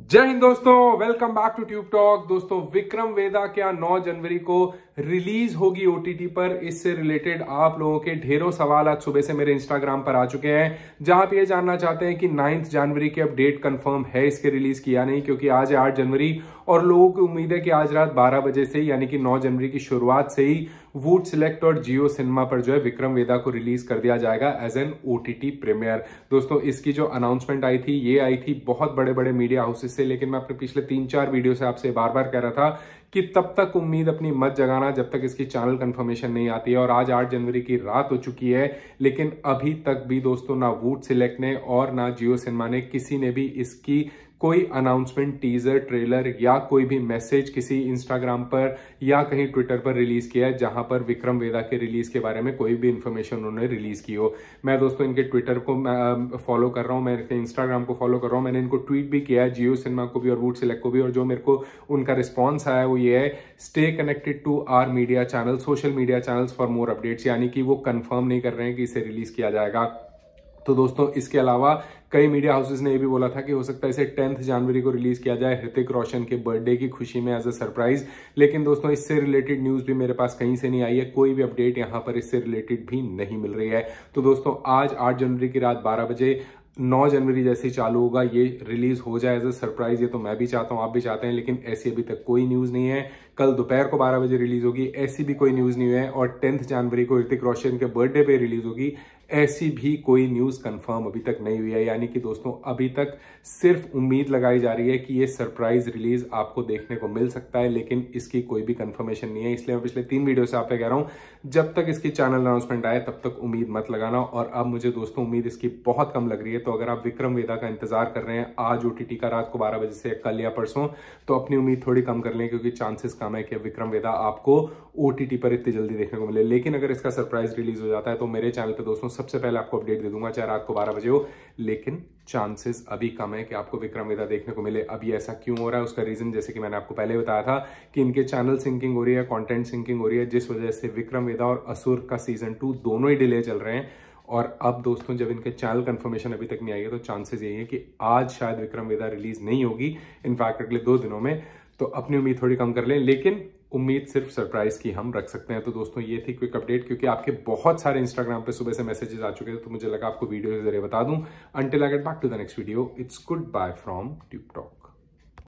जय हिंद दोस्तों welcome back to Tube Talk दोस्तों, विक्रम वेदा क्या 9 जनवरी को रिलीज़ होगी ओटीटी पर। इससे रिलेटेड आप लोगों के ढेरों सवाल आज सुबह से मेरे इंस्टाग्राम पर आ चुके हैं, जहाँ पे ये जानना चाहते हैं कि नाइन्थ जनवरी की अब डेट कंफर्म है इसके रिलीज़ किया नहीं, क्योंकि आज है आठ जनवरी और लोगों की उम्मीद है कि आज रात बारह बजे से यानी कि नौ जनवरी की शुरुआत से ही वूड सिलेक्ट और जियो सिनेमा पर जो है विक्रम वेदा को रिलीज़ कर दिया जाएगा एज एन ओटीटी प्रीमियर। दोस्तों, इसकी जो अनाउंसमेंट आई थी, ये आई थी बहुत बड़े बड़े मीडिया हाउसेस से, लेकिन मैं अपने पिछले तीन चार वीडियो से आपसे बार बार कह रहा था कि तब तक उम्मीद अपनी मत जगाना जब तक इसकी चैनल कंफर्मेशन नहीं आती है। और आज 8 जनवरी की रात हो चुकी है, लेकिन अभी तक भी दोस्तों ना वूट सिलेक्ट ने और ना जियो सिनेमा ने किसी ने भी इसकी कोई अनाउंसमेंट टीजर ट्रेलर या कोई भी मैसेज किसी इंस्टाग्राम पर या कहीं ट्विटर पर रिलीज़ किया है, जहाँ पर विक्रम वेदा के रिलीज़ के बारे में कोई भी इंफॉर्मेशन उन्होंने रिलीज़ की हो। मैं दोस्तों इनके ट्विटर को फॉलो कर रहा हूँ, मैं इनके इंस्टाग्राम को फॉलो कर रहा हूँ। मैंने इनको ट्वीट भी किया है जियो सिनेमा को भी और वूड सिलेक्ट को भी, और जो मेरे को उनका रिस्पॉन्स आया वो ये है stay connected to our media channel social media channels for more updates यानी कि वो कंफर्म नहीं कर रहे हैं कि इसे रिलीज़ किया जाएगा। तो दोस्तों, इसके अलावा कई मीडिया हाउसेस ने यह भी बोला था कि हो सकता है इसे टेंथ जनवरी को रिलीज़ किया जाए ऋतिक रोशन के बर्थडे की खुशी में एज अ सरप्राइज़ लेकिन दोस्तों, इससे रिलेटेड न्यूज़ भी मेरे पास कहीं से नहीं आई है। कोई भी अपडेट यहाँ पर इससे रिलेटेड भी नहीं मिल रही है। तो दोस्तों, आज आठ जनवरी की रात बारह बजे 9 जनवरी जैसे ही चालू होगा, ये रिलीज़ हो जाए एज अ सरप्राइज़ ये तो मैं भी चाहता हूँ, आप भी चाहते हैं, लेकिन ऐसी अभी तक कोई न्यूज़ नहीं है। कल दोपहर को 12 बजे रिलीज़ होगी, ऐसी भी कोई न्यूज़ नहीं है और टेंथ जनवरी को ऋतिक रोशन के बर्थडे पे रिलीज़ होगी, ऐसी भी कोई न्यूज़ कंफर्म अभी तक नहीं हुई है। यानी कि दोस्तों, अभी तक सिर्फ़ उम्मीद लगाई जा रही है कि ये सरप्राइज़ रिलीज़ आपको देखने को मिल सकता है, लेकिन इसकी कोई भी कंफर्मेशन नहीं है। इसलिए मैं पिछले तीन वीडियो से आपसे कह रहा हूँ, जब तक इसकी चैनल अनाउंसमेंट आए, तब तक उम्मीद मत लगाना। और अब मुझे दोस्तों, उम्मीद इसकी बहुत कम लग रही है। तो अगर आप विक्रम वेदा का इंतज़ार कर रहे हैं, आज ओटीटी का रात को बारह बजे से कल या परसों तो अपनी उम्मीद थोड़ी कम कर लें, क्योंकि चांसेस कम है कि विक्रम वेदा आपको ओटीटी पर इतनी जल्दी देखने को मिले। लेकिन अगर इसका सरप्राइज़ रिलीज़ हो जाता है तो मेरे चैनल पर दोस्तों, सबसे पहले आपको अपडेट दे दूँगा, चाहे रात को बारह बजे हो, लेकिन चांसेस अभी कम है कि आपको विक्रम वेदा देखने को मिले। अभी ऐसा क्यों हो रहा है, उसका रीजन जैसे कि मैंने आपको पहले बताया था कि इनके चैनल सिंकिंग हो रही है कंटेंट सिंकिंग हो रही है, जिस वजह से विक्रम वेदा और असुर का सीज़न टू दोनों ही डिले चल रहे हैं। और अब दोस्तों, जब इनके चैनल कंफर्मेशन अभी तक नहीं आई है तो चांसेस यही है कि आज शायद विक्रम वेदा रिलीज़ नहीं होगी। इनफैक्ट अगले दो दिनों में तो अपनी उम्मीद थोड़ी कम कर लें, लेकिन उम्मीद सिर्फ़ सरप्राइज़ की हम रख सकते हैं। तो दोस्तों, ये थी क्विक अपडेट क्योंकि आपके बहुत सारे इंस्टाग्राम पे सुबह से मैसेजेस आ चुके थे तो मुझे लगा आपको वीडियो के ज़रिए बता दूँ। Until I get back to the next video it's goodbye from Tube Talk